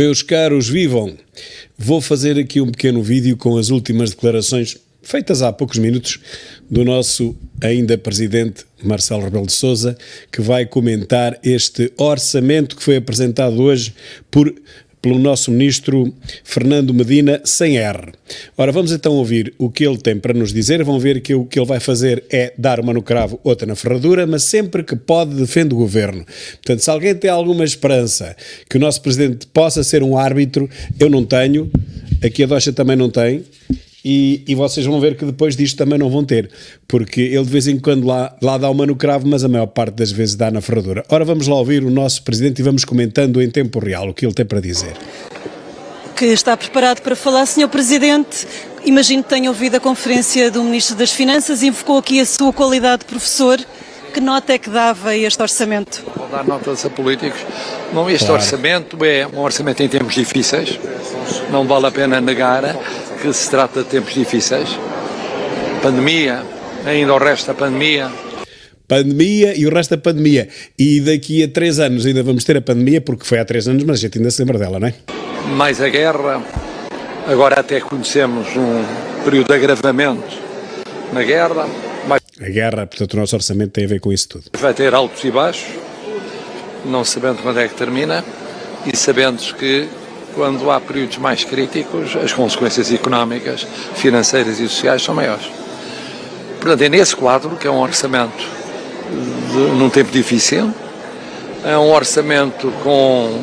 Meus caros, vivam! Vou fazer aqui um pequeno vídeo com as últimas declarações feitas há poucos minutos do nosso ainda presidente Marcelo Rebelo de Sousa, que vai comentar este orçamento que foi apresentado hoje por pelo nosso ministro Fernando Medina, sem R. Ora, vamos então ouvir o que ele tem para nos dizer. Vão ver que o que ele vai fazer é dar uma no cravo, outra na ferradura, mas sempre que pode defende o governo. Portanto, se alguém tem alguma esperança que o nosso presidente possa ser um árbitro, eu não tenho, aqui a Doxa também não tem. E, e, vocês vão ver que depois disto também não vão ter, porque ele de vez em quando lá, lá dá uma no cravo, mas a maior parte das vezes dá na ferradura. Ora, vamos lá ouvir o nosso Presidente e vamos comentando em tempo real o que ele tem para dizer. Que está preparado para falar, Sr. Presidente. Imagino que tenha ouvido a conferência do Ministro das Finanças e invocou aqui a sua qualidade de professor. Que nota é que dava este orçamento? Vou dar notas a políticos. Não, este claro. orçamento é um orçamento em tempos difíceis. Não vale a pena negar que se trata de tempos difíceis. Pandemia, ainda o resto da pandemia. Pandemia e o resto da pandemia. E daqui a três anos ainda vamos ter a pandemia, porque foi há três anos, mas a gente ainda se lembra dela, não é? Mais a guerra. Agora até conhecemos um período de agravamento na guerra. Mais... A guerra, portanto, o nosso orçamento tem a ver com isso tudo. Vai ter altos e baixos, não sabendo quando é que termina e sabendo que quando há períodos mais críticos, as consequências económicas, financeiras e sociais são maiores. Portanto, é nesse quadro que é um orçamento de, num tempo difícil, é um orçamento com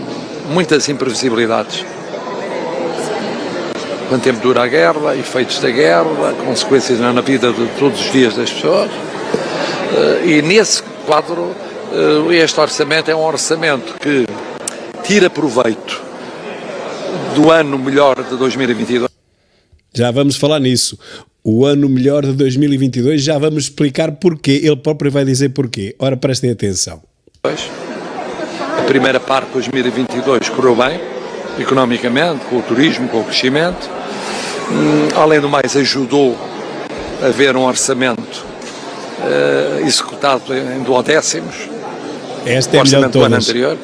muitas imprevisibilidades. Quanto tempo dura a guerra, efeitos da guerra, consequências na vida de todos os dias das pessoas. Eh, e nesse quadro, eh, este orçamento é um orçamento que tira proveito do ano melhor de 2022? Já vamos falar nisso. O ano melhor de 2022, já vamos explicar porquê. Ele próprio vai dizer porquê. Ora, prestem atenção. A primeira parte de 2022 correu bem, economicamente, com o turismo, com o crescimento. Hum, além do mais, ajudou a ver um orçamento uh, executado em duodécimos. Esta é a melhor de todas. do ano anterior.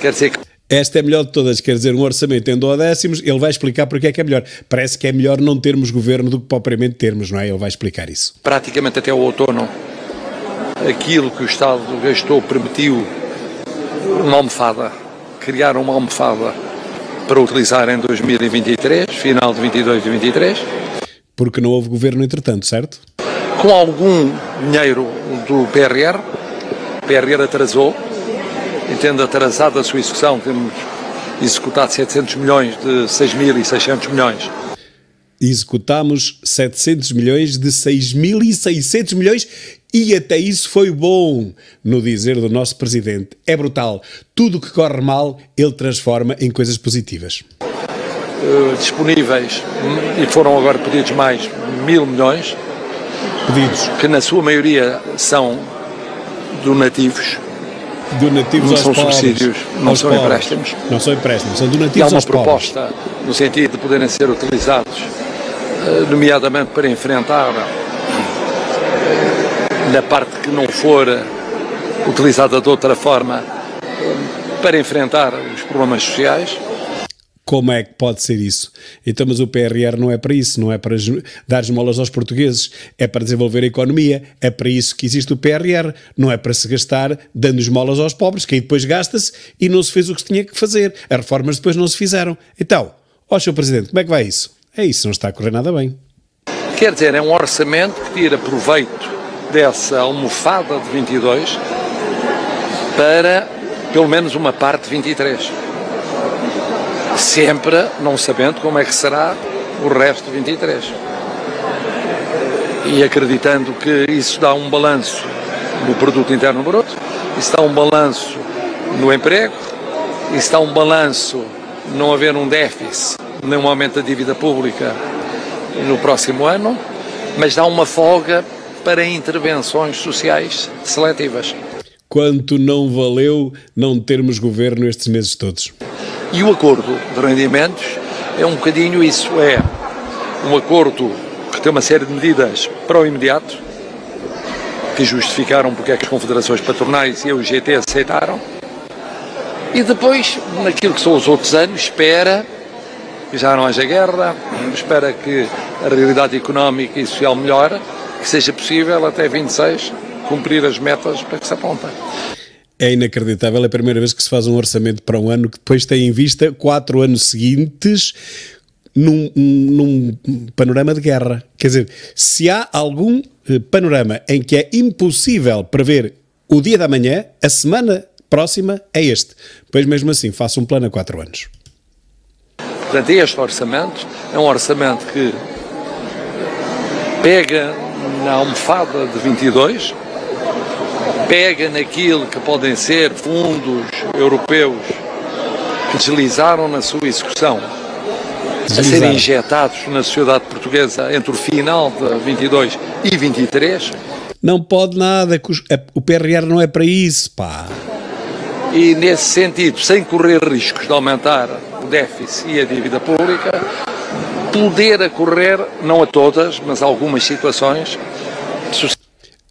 Quer dizer que esta é a melhor de todas, quer dizer, um orçamento em duodécimos, ele vai explicar porque é que é melhor. Parece que é melhor não termos governo do que propriamente termos, não é? Ele vai explicar isso. Praticamente até o outono, aquilo que o Estado gastou permitiu uma almofada, criar uma almofada para utilizar em 2023, final de 22 e 23. Porque não houve governo entretanto, certo? Com algum dinheiro do PRR, o PRR atrasou, entendo atrasada a sua execução, temos executado 700 milhões de 6.600 milhões. Executámos 700 milhões de 6.600 milhões e até isso foi bom, no dizer do nosso presidente. É brutal. Tudo o que corre mal, ele transforma em coisas positivas. Uh, disponíveis, e foram agora pedidos mais mil milhões. Pedidos. Que na sua maioria são donativos donativos não são pobres, subsídios, não são pobres. empréstimos. Não são empréstimos, são donativos e há uma proposta pobres. no sentido de poderem ser utilizados, eh, nomeadamente para enfrentar, eh, na parte que não for utilizada de outra forma, eh, para enfrentar os problemas sociais, como é que pode ser isso? Então, mas o PRR não é para isso, não é para dar esmolas aos portugueses, é para desenvolver a economia, é para isso que existe o PRR, não é para se gastar dando esmolas aos pobres, que aí depois gasta-se e não se fez o que se tinha que fazer. As reformas depois não se fizeram. Então, ó Sr. Presidente, como é que vai isso? É isso, não está a correr nada bem. Quer dizer, é um orçamento que tira proveito dessa almofada de 22 para pelo menos uma parte de 23 sempre não sabendo como é que será o resto de 23. E acreditando que isso dá um balanço no produto interno bruto, isso dá um balanço no emprego, isso dá um balanço não haver um déficit, nem um aumento da dívida pública no próximo ano, mas dá uma folga para intervenções sociais seletivas. Quanto não valeu não termos governo estes meses todos? E o acordo de rendimentos é um bocadinho isso, é um acordo que tem uma série de medidas para o imediato, que justificaram porque é que as confederações patronais e a UGT aceitaram, E depois, naquilo que são os outros anos, espera que já não haja guerra, espera que a realidade económica e social melhore, que seja possível até 26 cumprir as metas para que se aponta. É inacreditável, é a primeira vez que se faz um orçamento para um ano que depois tem em vista quatro anos seguintes num, num panorama de guerra. Quer dizer, se há algum eh, panorama em que é impossível prever o dia da manhã, a semana próxima é este. Pois mesmo assim, faça um plano a quatro anos. Portanto, este orçamento é um orçamento que pega na almofada de 22, pega naquilo que podem ser fundos europeus que deslizaram na sua execução a serem injetados na sociedade portuguesa entre o final de 22 e 23. Não pode nada, o PRR não é para isso, pá. E nesse sentido, sem correr riscos de aumentar o déficit e a dívida pública, poder ocorrer, não a todas, mas a algumas situações,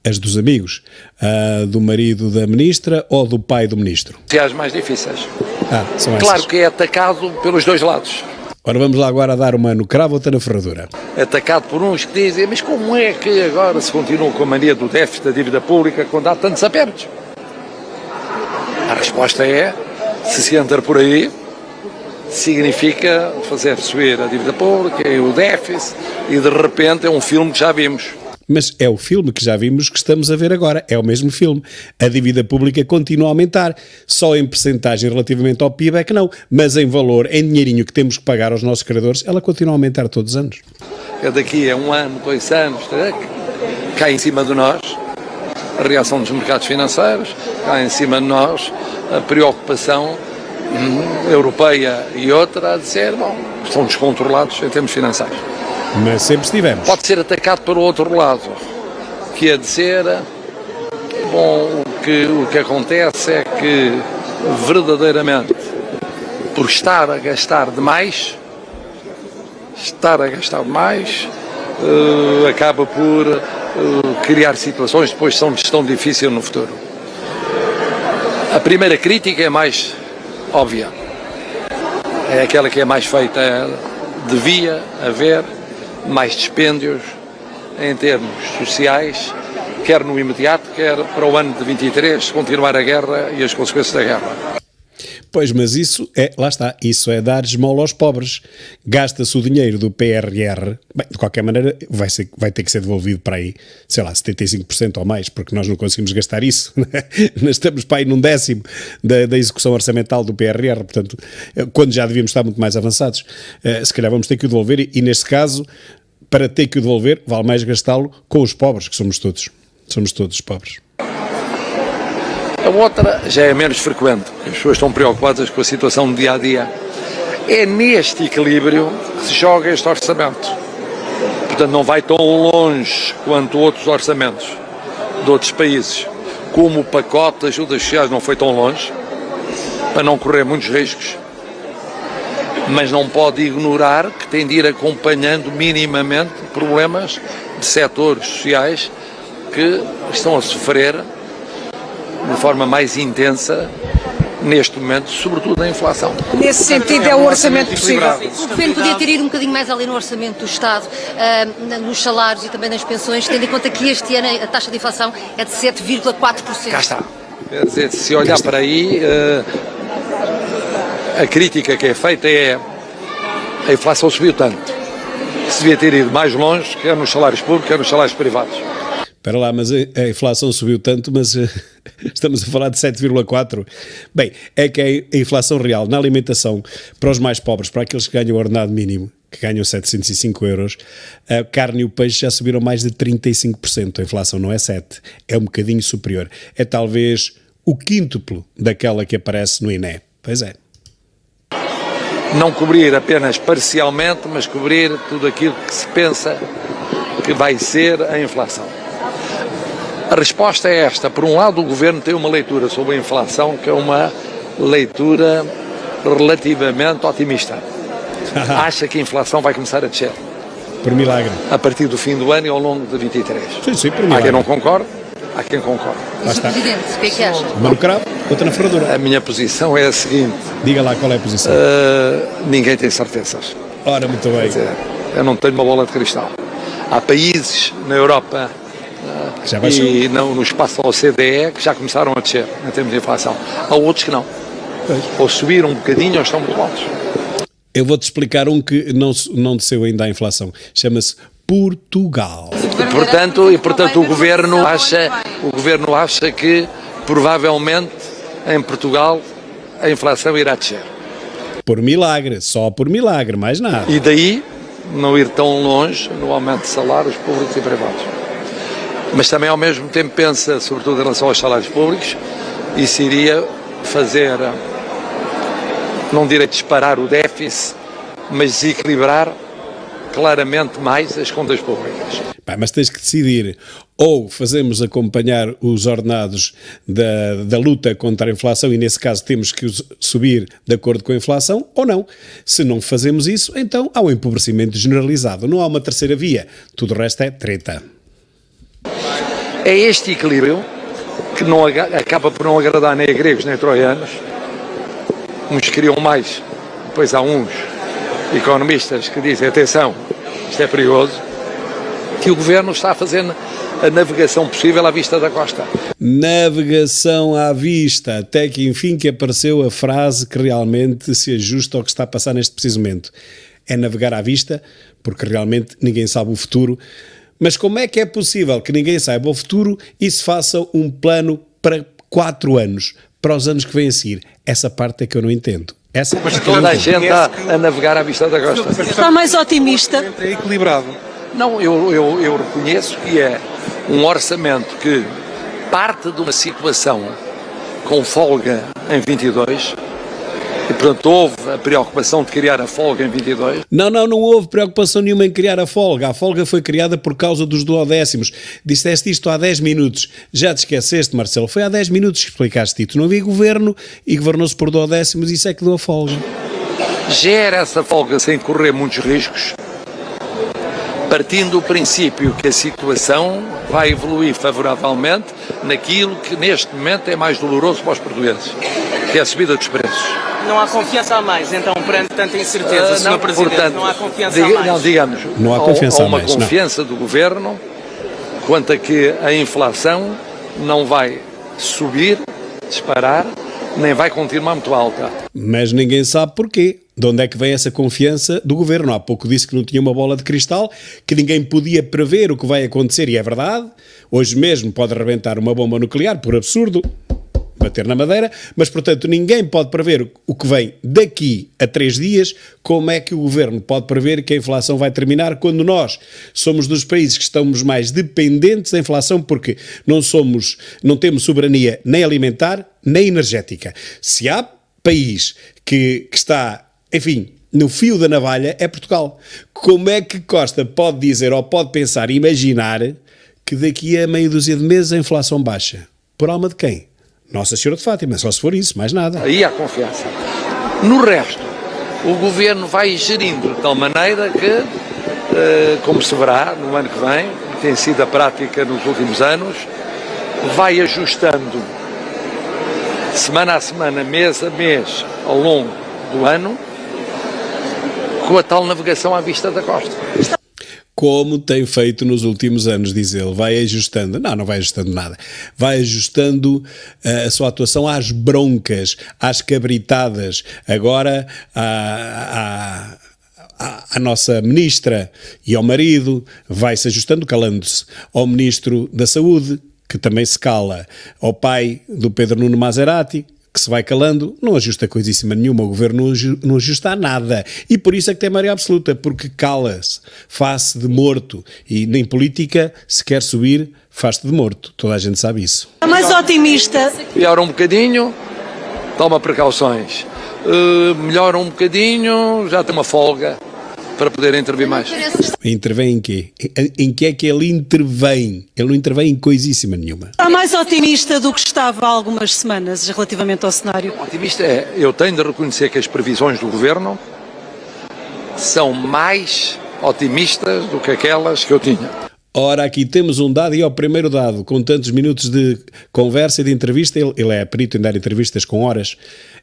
as dos amigos, uh, do marido da ministra ou do pai do ministro? As mais difíceis. Ah, são essas. Claro que é atacado pelos dois lados. Ora, vamos lá agora dar uma no cravo, outra na ferradura. Atacado por uns que dizem, mas como é que agora se continua com a mania do déficit da dívida pública quando há tantos apertos? A resposta é, se se entra por aí, significa fazer subir a dívida pública e o déficit, e de repente é um filme que já vimos. Mas é o filme que já vimos que estamos a ver agora. É o mesmo filme. A dívida pública continua a aumentar. Só em percentagem relativamente ao PIB é que não. Mas em valor, em dinheirinho que temos que pagar aos nossos credores, ela continua a aumentar todos os anos. É daqui a um ano, dois anos, cai em cima de nós a reação dos mercados financeiros, cai em cima de nós a preocupação hum, europeia e outra a dizer, bom, estão descontrolados em termos financeiros. Mas sempre estivemos. Pode ser atacado para o outro lado, que é dizer, bom, o que, o que acontece é que verdadeiramente por estar a gastar demais, estar a gastar demais, uh, acaba por uh, criar situações depois são de gestão difícil no futuro. A primeira crítica é mais óbvia. É aquela que é mais feita. Devia haver mais dispêndios em termos sociais, quer no imediato, quer para o ano de 23, continuar a guerra e as consequências da guerra. Pois, mas isso é, lá está, isso é dar esmola aos pobres. Gasta-se o dinheiro do PRR, bem, de qualquer maneira vai, ser, vai ter que ser devolvido para aí, sei lá, 75% ou mais, porque nós não conseguimos gastar isso. Nós estamos para aí num décimo da, da, execução orçamental do PRR, portanto, quando já devíamos estar muito mais avançados, uh, se calhar vamos ter que o devolver e, e neste caso, para ter que o devolver, vale mais gastá-lo com os pobres, que somos todos. Somos todos pobres. A outra já é menos frequente, as pessoas estão preocupadas com a situação do dia a dia. É neste equilíbrio que se joga este orçamento. Portanto, não vai tão longe quanto outros orçamentos de outros países. Como o pacote de ajudas sociais não foi tão longe, para não correr muitos riscos, mas não pode ignorar que tem de ir acompanhando minimamente problemas de setores sociais que estão a sofrer de forma mais intensa neste momento, sobretudo a inflação. Nesse sentido, é o orçamento possível. O governo podia ter ido um bocadinho mais além no orçamento do Estado, uh, nos salários e também nas pensões, tendo em conta que este ano a taxa de inflação é de 7,4%. Cá está. Quer dizer, se olhar para aí, uh, a crítica que é feita é a inflação subiu tanto. Se devia ter ido mais longe, quer nos salários públicos, quer nos salários privados. Espera lá, mas a inflação subiu tanto, mas uh, estamos a falar de 7,4. Bem, é que a inflação real na alimentação para os mais pobres, para aqueles que ganham o ordenado mínimo, que ganham 705 euros, a carne e o peixe já subiram mais de 35%. A inflação não é 7, é um bocadinho superior. É talvez o quíntuplo daquela que aparece no INE. Pois é. Não cobrir apenas parcialmente, mas cobrir tudo aquilo que se pensa que vai ser a inflação. A resposta é esta. Por um lado, o governo tem uma leitura sobre a inflação que é uma leitura relativamente otimista. Acha que a inflação vai começar a descer. Por milagre. A partir do fim do ano e ao longo de 23. Sim, sim, por milagre. Há quem não concorde, há quem concorde. Mas, Presidente, o que é que acha? Mano Cravo. Outra na ferradura. A minha posição é a seguinte: Diga lá qual é a posição. uh, ninguém tem certezas. Ora, muito bem. Quer dizer, Eu não tenho uma bola de cristal. Há países na Europa baixou. e no, no espaço da OCDE que já começaram a descer em termos de inflação. Há outros que não. Pois. Ou subiram um bocadinho ou estão muito altos. Eu vou-te explicar um que não, não desceu ainda a inflação. Chama-se Portugal. E portanto, e, portanto o, governo acha, o governo acha que provavelmente em Portugal a inflação irá descer. Por milagre, só por milagre, mais nada. E daí não ir tão longe no aumento de salários públicos e privados. Mas também ao mesmo tempo pensa, sobretudo em relação aos salários públicos, isso iria fazer, não direi disparar o déficit, mas desequilibrar claramente mais as contas públicas. Pá, mas tens que decidir ou fazemos acompanhar os ordenados da, da luta contra a inflação e nesse caso temos que subir de acordo com a inflação ou não. Se não fazemos isso, então há um empobrecimento generalizado. Não há uma terceira via. Tudo o resto é treta. É este equilíbrio que não acaba por não agradar nem a gregos nem a troianos. Uns queriam mais, depois há uns economistas que dizem: atenção, isto é perigoso. Que o governo está fazer a navegação possível à vista da costa. Navegação à vista, até que enfim que apareceu a frase que realmente se ajusta ao que está a passar neste preciso momento. É navegar à vista, porque realmente ninguém sabe o futuro. Mas como é que é possível que ninguém saiba o futuro e se faça um plano para quatro anos, para os anos que vêm a seguir? Essa parte é que eu não entendo. Essa é não Toda a gente está a navegar à vista da costa. Está mais otimista? É equilibrado. Não, eu, eu, eu reconheço que é um orçamento que parte de uma situação com folga em 22 e, portanto, houve a preocupação de criar a folga em 22. Não, não, não houve preocupação nenhuma em criar a folga. A folga foi criada por causa dos duodécimos. Disseste isto há 10 minutos. Já te esqueceste, Marcelo? Foi há 10 minutos que explicaste isto. Não havia governo e governou-se por duodécimos, isso é que deu a folga. Gera essa folga sem correr muitos riscos, partindo do princípio que a situação vai evoluir favoravelmente naquilo que neste momento é mais doloroso para os portugueses, que é a subida dos preços. Não há confiança a mais, então, perante tanta incerteza, Ah, Sr. Presidente. portanto, não há confiança diga- a mais. Não, digamos, Não há há- confiança há a uma mais, não. confiança do Governo quanto a que a inflação não vai subir, disparar, nem vai continuar muito alta. Mas ninguém sabe porquê. De onde é que vem essa confiança do governo? Há pouco disse que não tinha uma bola de cristal, que ninguém podia prever o que vai acontecer, e é verdade. Hoje mesmo pode arrebentar uma bomba nuclear, por absurdo, bater na madeira, mas portanto ninguém pode prever o que vem daqui a três dias. Como é que o governo pode prever que a inflação vai terminar quando nós somos dos países que estamos mais dependentes da inflação porque não somos, não temos soberania nem alimentar nem energética. Se há país que, que está, enfim, no fio da navalha, é Portugal. Como é que Costa pode dizer ou pode pensar, imaginar que daqui a meia dúzia de meses a inflação baixa? Por alma de quem? Nossa Senhora de Fátima, só se for isso, mais nada. Aí há confiança. No resto, o Governo vai gerindo de tal maneira que, eh, como se verá no ano que vem, tem sido a prática nos últimos anos, vai ajustando semana a semana, mês a mês, ao longo do ano, com a tal navegação à vista da costa. Como tem feito nos últimos anos, diz ele, vai ajustando, não, não vai ajustando nada, vai ajustando eh, a sua atuação às broncas, às cabritadas, agora à, à, à nossa ministra e ao marido, vai-se ajustando, calando-se. Ao ministro da Saúde, que também se cala, ao pai do Pedro Nuno Maserati, que se vai calando, não ajusta coisíssima nenhuma, o governo não aju- não ajusta a nada. E por isso é que tem maioria absoluta, porque cala-se, faz-se de morto. E nem política, se quer subir, faz-te de morto. Toda a gente sabe isso. Está mais otimista? Piora um bocadinho, toma precauções. Eh, melhora um bocadinho, já tem uma folga para poder intervir mais. Intervém em quê? Em, em que é que ele intervém? Ele não intervém em coisíssima nenhuma. Está mais otimista do que estava há algumas semanas relativamente ao cenário? Otimista é, eu tenho de reconhecer que as previsões do governo são mais otimistas do que aquelas que eu tinha. Ora, aqui temos um dado, e ao primeiro dado, com tantos minutos de conversa e de entrevista, ele, ele é perito em dar entrevistas com horas,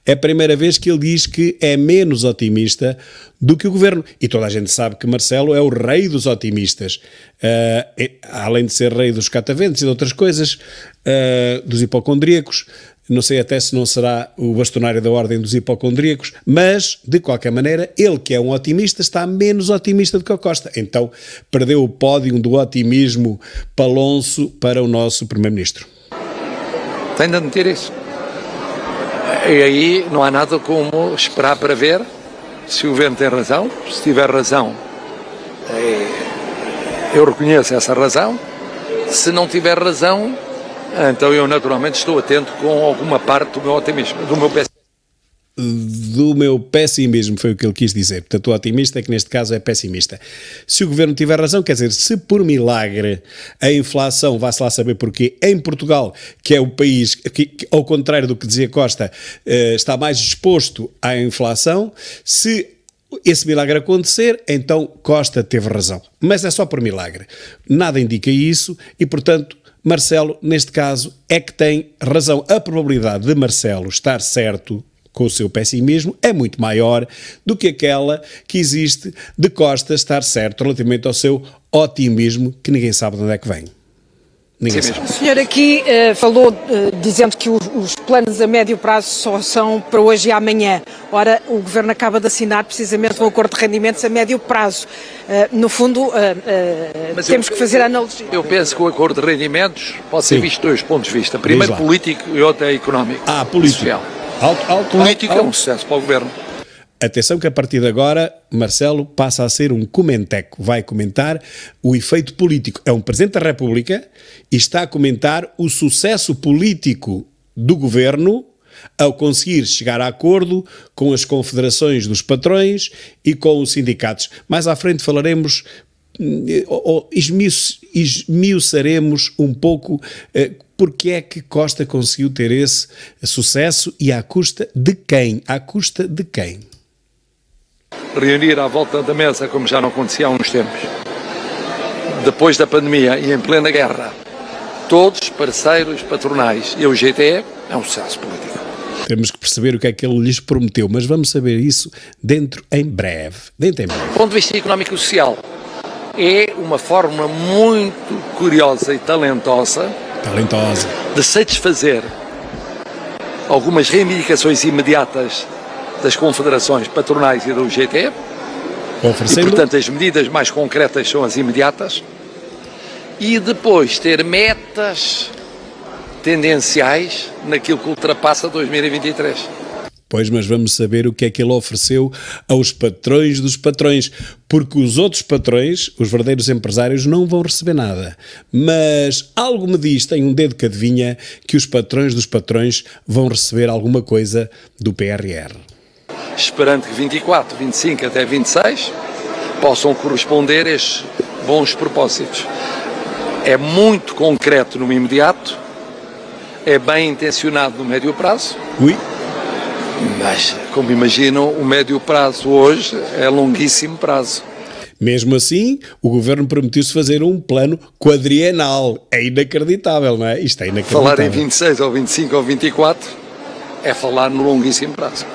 é a primeira vez que ele diz que é menos otimista do que o governo. E toda a gente sabe que Marcelo é o rei dos otimistas. Uh, além de ser rei dos cataventes e de outras coisas, uh, dos hipocondríacos, não sei até se não será o bastonário da ordem dos hipocondríacos, mas, de qualquer maneira, ele que é um otimista está menos otimista do que o Costa. Então, perdeu o pódio do otimismo palonço para o nosso Primeiro-Ministro. Tem de admitir isso. E aí não há nada como esperar para ver se o governo tem razão. Se tiver razão, é, eu reconheço essa razão. Se não tiver razão, então eu naturalmente estou atento com alguma parte do meu otimismo, do meu pessimismo. Do meu pessimismo, foi o que ele quis dizer. Portanto, o otimista é que neste caso é pessimista. Se o governo tiver razão, quer dizer, se por milagre a inflação, vá-se lá saber porquê, em Portugal, que é o país que, que ao contrário do que dizia Costa, eh, está mais exposto à inflação, se esse milagre acontecer, então Costa teve razão. Mas é só por milagre. Nada indica isso e, portanto, Marcelo, neste caso, é que tem razão. A probabilidade de Marcelo estar certo com o seu pessimismo é muito maior do que aquela que existe de Costa estar certo relativamente ao seu otimismo, que ninguém sabe de onde é que vem. Ninguém Sim, sabe. O senhor aqui uh, falou uh, dizendo que os, os, planos a médio prazo só são para hoje e amanhã. Ora, o Governo acaba de assinar precisamente um acordo de rendimentos a médio prazo. Uh, no fundo, temos eu, que fazer a analogia. Eu penso que o acordo de rendimentos pode Sim. ser visto de dois pontos de vista. Primeiro político e outro é económico. Ah, político. Social. Alto, alto, político alto. é um sucesso para o Governo. Atenção que a partir de agora Marcelo passa a ser um comenteco, vai comentar o efeito político. É um Presidente da República e está a comentar o sucesso político do governo ao conseguir chegar a acordo com as confederações dos patrões e com os sindicatos. Mais à frente falaremos eh, ou esmiuçaremos um pouco eh, porque é que Costa conseguiu ter esse sucesso e à custa de quem? À custa de quem? Reunir à volta da mesa, como já não acontecia há uns tempos, depois da pandemia e em plena guerra, todos parceiros patronais e o GTE é um sucesso político. Temos que perceber o que é que ele lhes prometeu, mas vamos saber isso dentro em breve. Dentro em breve. Do ponto de vista económico e social, é uma forma muito curiosa e talentosa, talentosa. de satisfazer algumas reivindicações imediatas das confederações patronais e do. Oferecendo... E, portanto, as medidas mais concretas são as imediatas. E depois ter metas tendenciais naquilo que ultrapassa 2023. Pois, mas vamos saber o que é que ele ofereceu aos patrões dos patrões, porque os outros patrões, os verdadeiros empresários, não vão receber nada. Mas algo me diz, tem um dedo que adivinha, que os patrões dos patrões vão receber alguma coisa do PRR esperando que 24, 25 até 26 possam corresponder a estes bons propósitos. É muito concreto no imediato, é bem intencionado no médio prazo. Oui. Mas, como imaginam, o médio prazo hoje é longuíssimo prazo. Mesmo assim, o governo prometeu-se fazer um plano quadrienal. É inacreditável, não é? Isto é inacreditável. Falar em 26 ou 25 ou 24 é falar no longuíssimo prazo.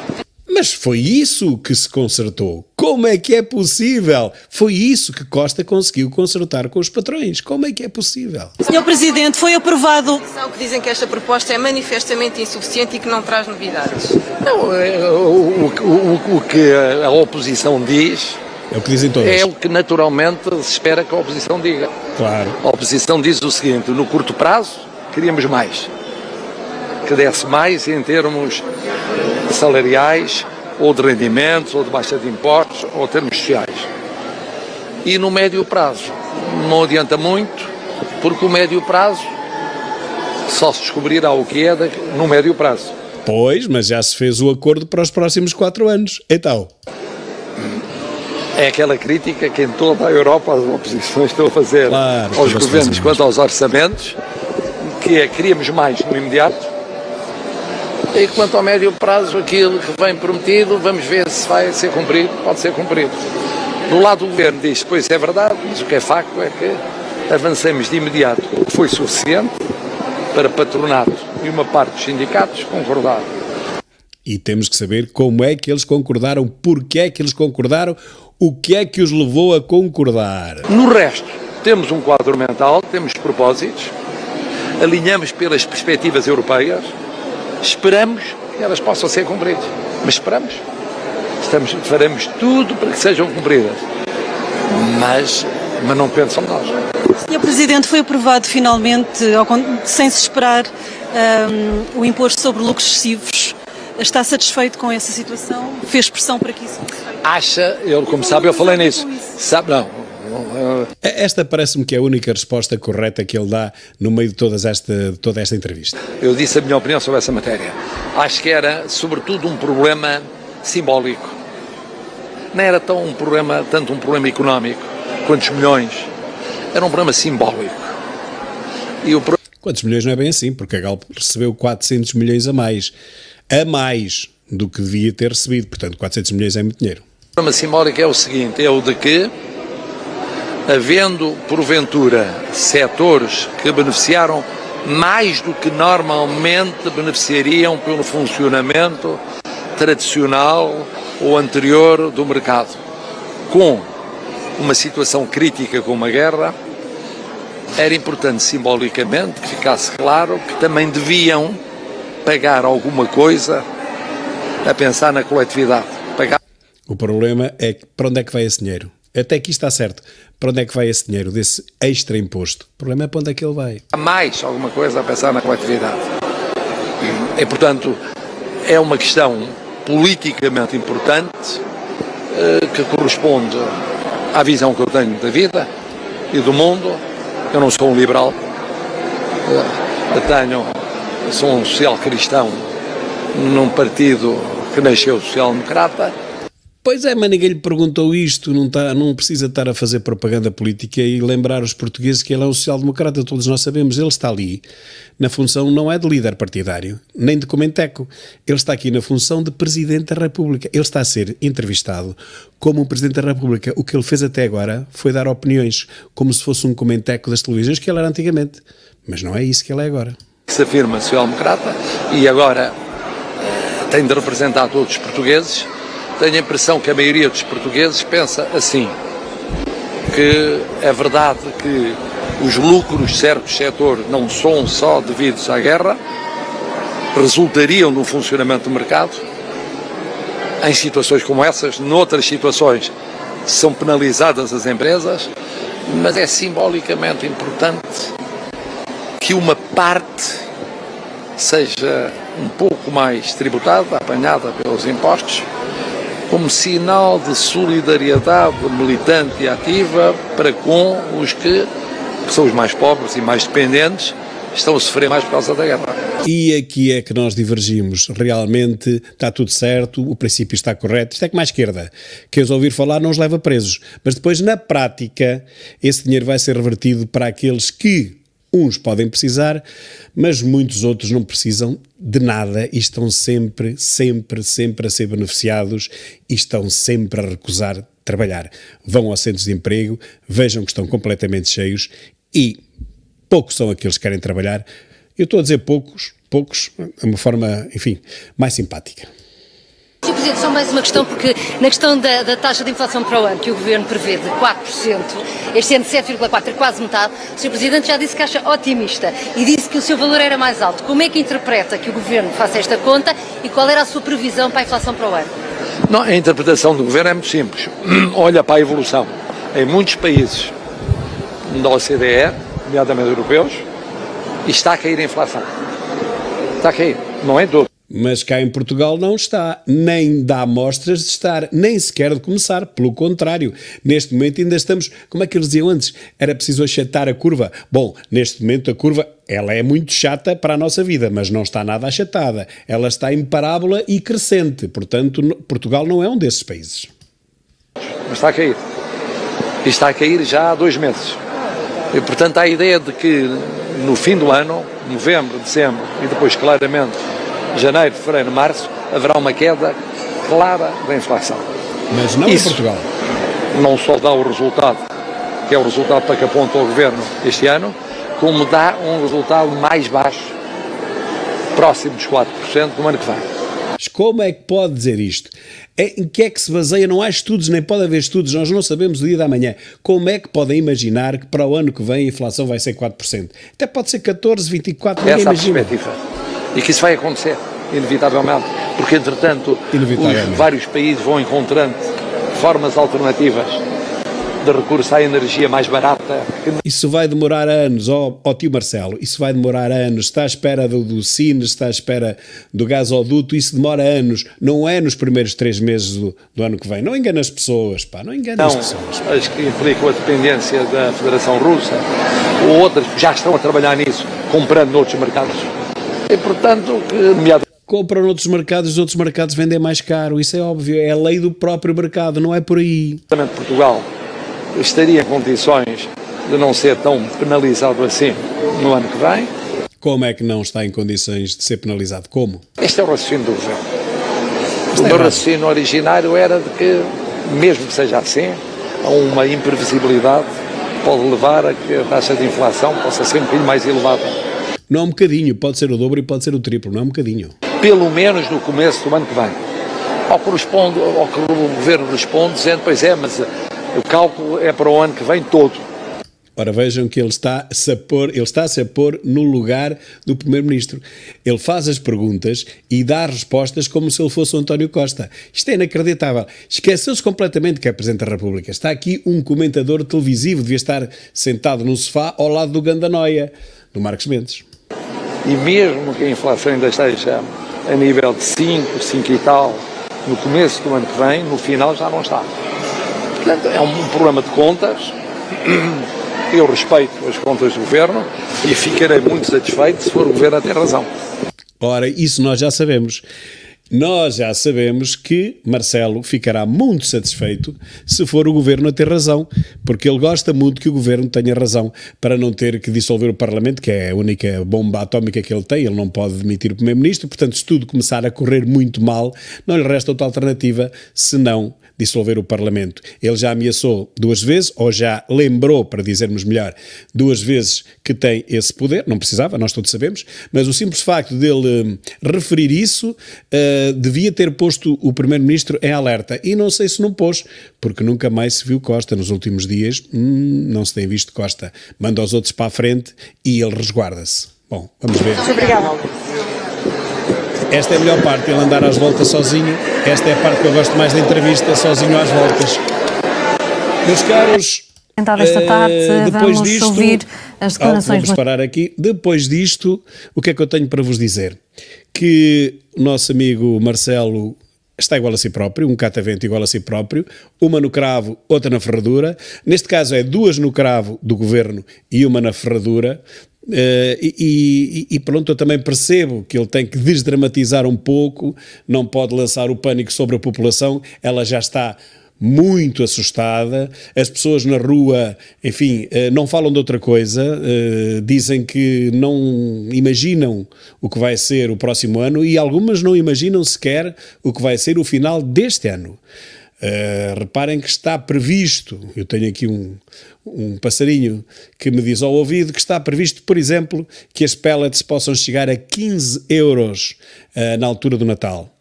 Mas foi isso que se consertou. Como é que é possível? Foi isso que Costa conseguiu consertar com os patrões. Como é que é possível? Senhor Presidente, foi aprovado. Que dizem que esta proposta é manifestamente insuficiente e que não traz novidades. Não, é, o, o, o, o que a oposição diz é o que dizem todos. É o que naturalmente se espera que a oposição diga. Claro. A oposição diz o seguinte: no curto prazo, queríamos mais que desse mais em termos salariais, ou de rendimentos, ou de baixa de impostos, ou termos sociais. E no médio prazo não adianta muito, porque o médio prazo só se descobrirá o que é no médio prazo. Pois, mas já se fez o acordo para os próximos quatro anos. Então? É aquela crítica que em toda a Europa as oposições estão a fazer claro, aos governos quanto aos orçamentos, que é queríamos mais no imediato, e quanto ao médio prazo, aquilo que vem prometido, vamos ver se vai ser cumprido, pode ser cumprido. Do lado do governo diz, pois é verdade, mas o que é facto é que avancemos de imediato, o que foi suficiente para patronato e uma parte dos sindicatos concordar. E temos que saber como é que eles concordaram, porque é que eles concordaram, o que é que os levou a concordar. No resto, temos um quadro mental, temos propósitos, alinhamos pelas perspectivas europeias, esperamos que elas possam ser cumpridas. Mas esperamos. Estamos, faremos tudo para que sejam cumpridas. Mas, mas não pensam nós. Senhor Presidente, foi aprovado finalmente, sem se esperar, um, o imposto sobre lucros excessivos. Está satisfeito com essa situação? Fez pressão para que isso? Acha, ele, como sabe, eu falei nisso. Sabe, não. Esta parece-me que é a única resposta correta que ele dá no meio de todas esta, toda esta entrevista. Eu disse a minha opinião sobre essa matéria. Acho que era, sobretudo, um problema simbólico. Não era tão um problema, tanto um problema económico, quantos milhões. Era um problema simbólico. E o Quantos milhões não é bem assim, porque a Galp recebeu 400 milhões a mais. A mais do que devia ter recebido. Portanto, 400 milhões é muito dinheiro. O problema simbólico é o seguinte, é o de que, havendo, porventura, setores que beneficiaram mais do que normalmente beneficiariam pelo funcionamento tradicional ou anterior do mercado, com uma situação crítica como a guerra, era importante simbolicamente que ficasse claro que também deviam pagar alguma coisa a pensar na coletividade. Pagar... O problema é que para onde é que vai esse dinheiro? Até aqui está certo. Para onde é que vai esse dinheiro, desse extra imposto? O problema é para onde é que ele vai. Há mais alguma coisa a pensar na coletividade. E, portanto, é uma questão politicamente importante eh, que corresponde à visão que eu tenho da vida e do mundo. Eu não sou um liberal, eh, eu tenho, sou um social-cristão num partido que nasceu social-democrata Pois é, mas ninguém lhe perguntou isto, não, tá, não precisa estar a fazer propaganda política e lembrar os portugueses que ele é um social-democrata, todos nós sabemos, ele está ali na função não é de líder partidário, nem de comenteco, ele está aqui na função de Presidente da República, ele está a ser entrevistado como um Presidente da República, o que ele fez até agora foi dar opiniões, como se fosse um comenteco das televisões que ele era antigamente, mas não é isso que ele é agora. Se afirma social-democrata e agora eh, tem de representar todos os portugueses, tenho a impressão que a maioria dos portugueses pensa assim, que é verdade que os lucros de certo setor não são só devidos à guerra, resultariam no funcionamento do mercado, em situações como essas, noutras situações são penalizadas as empresas, mas é simbolicamente importante que uma parte seja um pouco mais tributada, apanhada pelos impostos, como sinal de solidariedade militante e ativa para com os que, que são os mais pobres e mais dependentes, estão a sofrer mais por causa da guerra. E aqui é que nós divergimos. Realmente está tudo certo, o princípio está correto. Isto é como a esquerda. Quem os ouvir falar não os leva presos. Mas depois, na prática, esse dinheiro vai ser revertido para aqueles que uns podem precisar, mas muitos outros não precisam de nada e estão sempre, sempre, sempre a ser beneficiados e estão sempre a recusar trabalhar. Vão aos centros de emprego, vejam que estão completamente cheios e poucos são aqueles que querem trabalhar. Eu estou a dizer poucos, poucos, de uma forma, enfim, mais simpática. Sr. Presidente, só mais uma questão, porque na questão da, da, taxa de inflação para o ano, que o Governo prevê de 4%, este ano 7,4%, é quase metade, o Sr. Presidente já disse que acha otimista e disse que o seu valor era mais alto. Como é que interpreta que o Governo faça esta conta e qual era a sua previsão para a inflação para o ano? Não, a interpretação do Governo é muito simples. Olha para a evolução. Em muitos países da OCDE, nomeadamente europeus, está a cair a inflação. Está a cair. Não é todo. Mas cá em Portugal não está, nem dá mostras de estar, nem sequer de começar. Pelo contrário, neste momento ainda estamos, como é que eles diziam antes? Era preciso achatar a curva. Bom, neste momento a curva, ela é muito chata para a nossa vida, mas não está nada achatada. Ela está em parábola e crescente. Portanto, Portugal não é um desses países. Mas está a cair. E está a cair já há dois meses. E, portanto, há a ideia de que no fim do ano, novembro, dezembro e depois claramente janeiro, fevereiro, março, haverá uma queda clara da inflação. Mas não Isso em Portugal. Não só dá o resultado que é o resultado para que aponta o Governo este ano, como dá um resultado mais baixo, próximo dos 4% no ano que vem. Mas como é que pode dizer isto? É, em que é que se baseia? Não há estudos, nem pode haver estudos, nós não sabemos o dia da manhã. Como é que podem imaginar que para o ano que vem a inflação vai ser 4%? Até pode ser 14, 24, ninguém Essa a imagina. perspectiva. E que isso vai acontecer, inevitavelmente, porque entretanto os vários países vão encontrando formas alternativas de recurso à energia mais barata. Isso vai demorar anos, ó ó tio Marcelo, isso vai demorar anos. Está à espera do, do Sines, está à espera do gasoduto, isso demora anos. Não é nos primeiros três meses do, do ano que vem. Não engana as pessoas, pá, não engana as pessoas. as que implicam a dependência da Federação Russa, ou outras que já estão a trabalhar nisso, comprando noutros mercados. E, portanto, que, nomeadamente, Compram noutros mercados, os outros mercados vendem mais caro. Isso é óbvio, é a lei do próprio mercado, não é por aí. Portugal estaria em condições de não ser tão penalizado assim no ano que vem. Como é que não está em condições de ser penalizado? Como? Este é o raciocínio do governo. Isto O é meu raciocínio originário era de que, mesmo que seja assim, a uma imprevisibilidade pode levar a que a taxa de inflação possa ser um bocadinho mais elevada. Não é um bocadinho, pode ser o dobro e pode ser o triplo, não é um bocadinho. Pelo menos no começo do ano que vem. Ao, corresponde, ao que o governo responde, dizendo, pois é, mas o cálculo é para o ano que vem todo. Ora, vejam que ele está-se a pôr, ele está-se a pôr no lugar do Primeiro-Ministro. Ele faz as perguntas e dá as respostas como se ele fosse o António Costa. Isto é inacreditável. Esqueceu-se completamente que é Presidente da República. Está aqui um comentador televisivo, devia estar sentado no sofá ao lado do Gandanoia, do Marcos Mendes. E mesmo que a inflação ainda esteja a nível de 5, 5 e tal, no começo do ano que vem, no final já não está. Portanto, é um problema de contas. Eu respeito as contas do governo e ficarei muito satisfeito se for o governo a ter razão. Ora, isso nós já sabemos. Nós já sabemos que Marcelo ficará muito satisfeito se for o governo a ter razão, porque ele gosta muito que o governo tenha razão para não ter que dissolver o Parlamento, que é a única bomba atómica que ele tem. Ele não pode demitir o Primeiro-Ministro. Portanto, se tudo começar a correr muito mal, não lhe resta outra alternativa senão dissolver o Parlamento. Ele já ameaçou duas vezes, ou já lembrou, para dizermos melhor, duas vezes que tem esse poder, não precisava, nós todos sabemos, mas o simples facto dele eh, referir isso eh, devia ter posto o Primeiro-Ministro em alerta. E não sei se não pôs, porque nunca mais se viu Costa nos últimos dias, hum, não se tem visto Costa. Manda os outros para a frente e ele resguarda-se. Bom, vamos ver. Obrigada. Esta é a melhor parte, ele andar às voltas sozinho. Esta é a parte que eu gosto mais da entrevista, sozinho às voltas. Meus caros, esta eh, tarde depois vamos disto, ouvir as Ah, declarações vamos parar aqui. Depois disto, o que é que eu tenho para vos dizer? Que o nosso amigo Marcelo está igual a si próprio, um catavento igual a si próprio, uma no cravo, outra na ferradura. Neste caso é duas no cravo do governo e uma na ferradura. Eh, e, e- pronto, eu também percebo que ele tem que desdramatizar um pouco, não pode lançar o pânico sobre a população, ela já está muito assustada. As pessoas na rua, enfim, eh, não falam de outra coisa, eh, dizem que não imaginam o que vai ser o próximo ano e algumas não imaginam sequer o que vai ser o final deste ano. Uh, reparem que está previsto, eu tenho aqui um, um passarinho que me diz ao ouvido que está previsto, por exemplo, que as pellets possam chegar a 15 euros uh, na altura do Natal.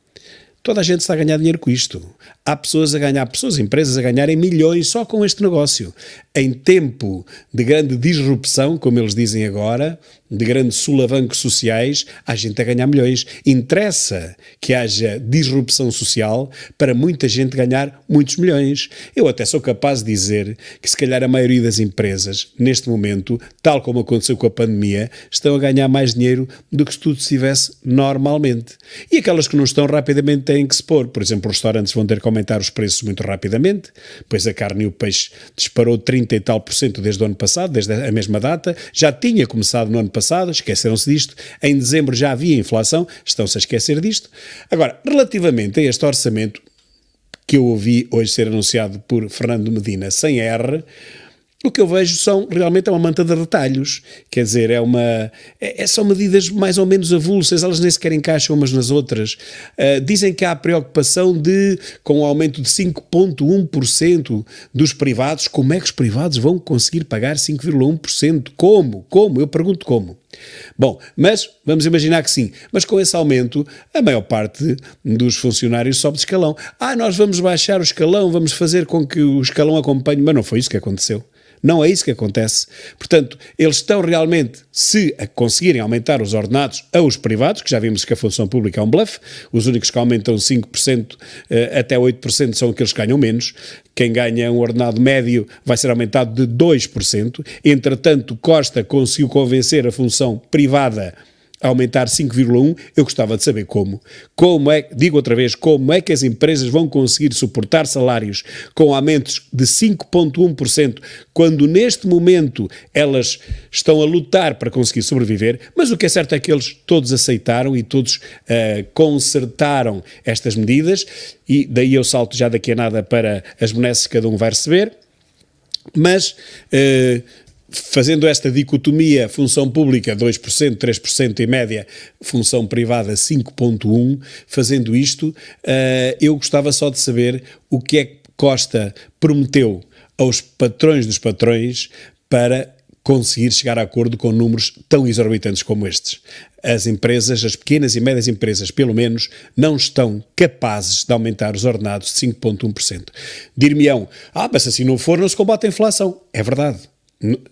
Toda a gente está a ganhar dinheiro com isto. Há pessoas a ganhar, pessoas, empresas a ganharem milhões só com este negócio. Em tempo de grande disrupção, como eles dizem agora, de grandes solavancos sociais, há gente a ganhar milhões. Interessa que haja disrupção social para muita gente ganhar muitos milhões. Eu até sou capaz de dizer que, se calhar, a maioria das empresas, neste momento, tal como aconteceu com a pandemia, estão a ganhar mais dinheiro do que se tudo estivesse normalmente. E aquelas que não estão, rapidamente têm que se pôr. Por exemplo, os restaurantes vão ter que aumentar os preços muito rapidamente, pois a carne e o peixe disparou 30 e tal por cento desde o ano passado, desde a mesma data. Já tinha começado no ano passado, esqueceram-se disto. Em dezembro já havia inflação, estão-se a esquecer disto. Agora, relativamente a este orçamento que eu ouvi hoje ser anunciado por Fernando Medina sem R, O que eu vejo são realmente é uma manta de retalhos, quer dizer, é uma é, é são medidas mais ou menos avulsas, elas nem sequer encaixam umas nas outras. Uh, dizem que há preocupação de, com o um aumento de 5,1% dos privados, como é que os privados vão conseguir pagar 5,1%? Como? Como? Eu pergunto como. Bom, mas vamos imaginar que sim. Mas com esse aumento, a maior parte dos funcionários sobe de escalão. Ah, nós vamos baixar o escalão, vamos fazer com que o escalão acompanhe. Mas não foi isso que aconteceu. Não é isso que acontece. Portanto, eles estão realmente, se conseguirem aumentar os ordenados aos privados, que já vimos que a função pública é um bluff, os únicos que aumentam 5% eh, até 8% são aqueles que ganham menos. Quem ganha um ordenado médio vai ser aumentado de 2%. Entretanto, Costa conseguiu convencer a função privada aumentar 5,1, eu gostava de saber como. Como é, digo outra vez, como é que as empresas vão conseguir suportar salários com aumentos de 5,1%, quando neste momento elas estão a lutar para conseguir sobreviver, mas o que é certo é que eles todos aceitaram e todos uh, consertaram estas medidas, e daí eu salto já daqui a nada para as benesses que cada um vai receber, mas uh, fazendo esta dicotomia função pública 2%, 3% em média, função privada 5.1%, fazendo isto, uh, eu gostava só de saber o que é que Costa prometeu aos patrões dos patrões para conseguir chegar a acordo com números tão exorbitantes como estes. As empresas, as pequenas e médias empresas, pelo menos, não estão capazes de aumentar os ordenados de 5,1%. Dir-me-ão, ah, mas assim não for, não se combate a inflação. É verdade.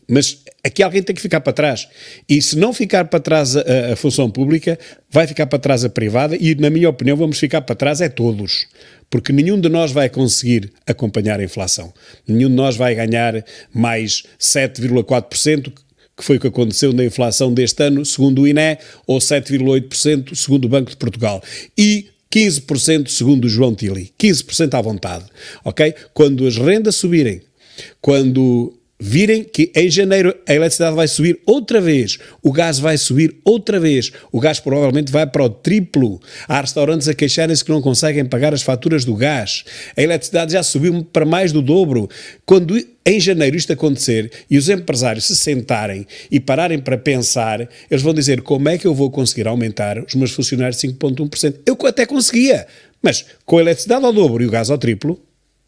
Mas aqui alguém tem que ficar para trás. E se não ficar para trás a, a, função pública, vai ficar para trás a privada e, na minha opinião, vamos ficar para trás é todos. Porque nenhum de nós vai conseguir acompanhar a inflação. Nenhum de nós vai ganhar mais 7,4%, que foi o que aconteceu na inflação deste ano, segundo o INE, ou 7,8% segundo o Banco de Portugal. E 15% segundo o João Tilly. 15% à vontade. Ok? Quando as rendas subirem, quando virem que em janeiro a eletricidade vai subir outra vez, o gás vai subir outra vez, o gás provavelmente vai para o triplo. Há restaurantes a queixarem-se que não conseguem pagar as faturas do gás. A eletricidade já subiu para mais do dobro. Quando em janeiro isto acontecer e os empresários se sentarem e pararem para pensar, eles vão dizer como é que eu vvou conseguir aumentar os meus funcionários 5,1%. Eu até conseguia, mas com a eletricidade ao dobro e o gás ao triplo,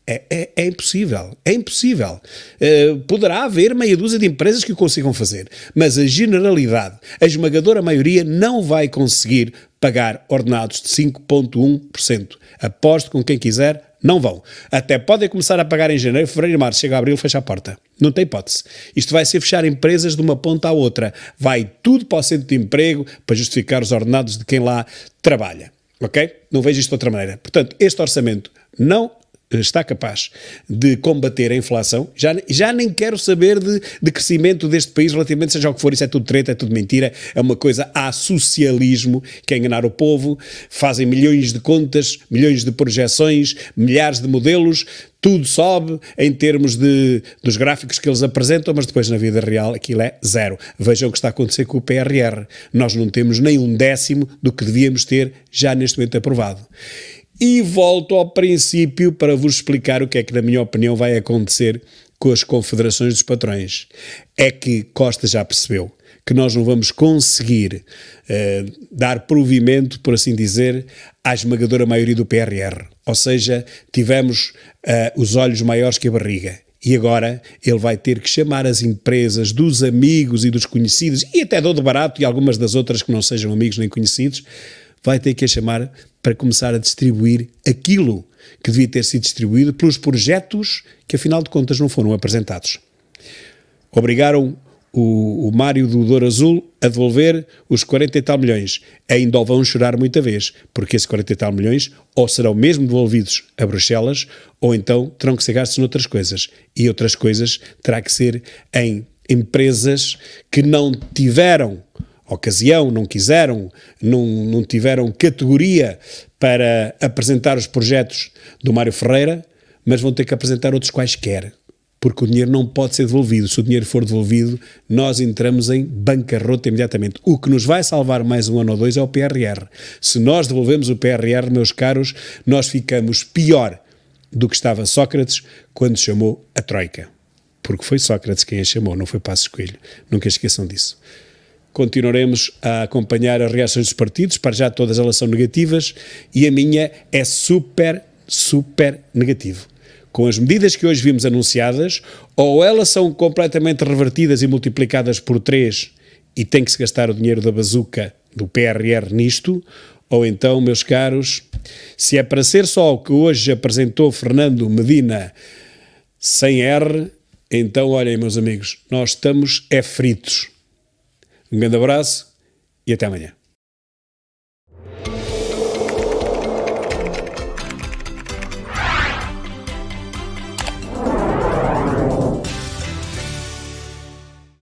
é, é, é, impossível. É impossível. Uh, poderá haver meia dúzia de empresas que o consigam fazer, mas a generalidade, a esmagadora maioria, não vai conseguir pagar ordenados de 5,1%. Aposto com quem quiser, não vão. Até podem começar a pagar em janeiro, fevereiro, março, chega a abril, fecha a porta. Não tem hipótese. Isto vai ser fechar empresas de uma ponta à outra. Vai tudo para o centro de emprego para justificar os ordenados de quem lá trabalha. Ok? Não vejo isto de outra maneira. Portanto, este orçamento não está capaz de combater a inflação, já, já nem quero saber de, de crescimento deste país relativamente seja o que for, isso é tudo treta, é tudo mentira, é uma coisa a socialismo, que é enganar o povo, fazem milhões de contas, milhões de projeções, milhares de modelos, tudo sobe em termos de, dos gráficos que eles apresentam, mas depois na vida real aquilo é zero. Vejam o que está a acontecer com o PRR. Nós não temos nem um décimo do que devíamos ter já neste momento aprovado. E volto ao princípio para vos explicar o que é que, na minha opinião, vai acontecer com as confederações dos patrões. É que Costa já percebeu que nós não vamos conseguir uh, dar provimento, por assim dizer, à esmagadora maioria do PRR. Ou seja, tivemos uh, os olhos maiores que a barriga. E agora ele vai ter que chamar as empresas dos amigos e dos conhecidos, e até do barato e algumas das outras que não sejam amigos nem conhecidos, vai ter que chamar para começar a distribuir aquilo que devia ter sido distribuído pelos projetos que, afinal de contas, não foram apresentados. Obrigaram o, o Mário do Douro Azul a devolver os 40 e tal milhões. Ainda o vão chorar muita vez, porque esses 40 e tal milhões ou serão mesmo devolvidos a Bruxelas, ou então terão que ser gastos noutras coisas. E outras coisas terá que ser em empresas que não tiveram ocasião, não quiseram, não, não tiveram categoria para apresentar os projetos do Mário Ferreira, mas vão ter que apresentar outros quaisquer, porque o dinheiro não pode ser devolvido. Se o dinheiro for devolvido, nós entramos em bancarrota imediatamente. O que nos vai salvar mais um ano ou dois é o PRR. Se nós devolvemos o PRR, meus caros, nós ficamos pior do que estava Sócrates quando chamou a Troika porque foi Sócrates quem a chamou, não foi Passos Coelho. Nunca esqueçam disso. Continuaremos a acompanhar as reações dos partidos, para já todas elas são negativas, e a minha é super, super negativo. Com as medidas que hoje vimos anunciadas, ou elas são completamente revertidas e multiplicadas por três e tem que se gastar o dinheiro da bazuca do PRR nisto, ou então, meus caros, se é para ser só o que hoje apresentou Fernando Medina sem R, então olhem, meus amigos, nós estamos é fritos. Um grande abraço e até amanhã.